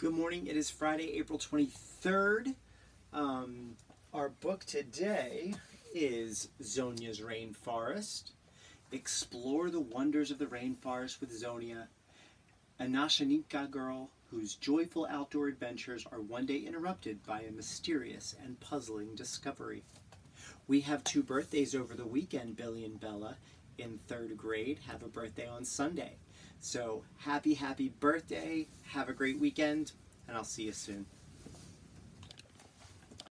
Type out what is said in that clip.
Good morning. It is Friday, April 23rd. Um, our book today is Zonia's Rainforest. Explore the wonders of the rainforest with Zonia, an Asháninka girl whose joyful outdoor adventures are one day interrupted by a mysterious and puzzling discovery. We have two birthdays over the weekend, Billy and Bella, in third grade, have a birthday on Sunday. So happy, happy birthday. Have a great weekend, and I'll see you soon.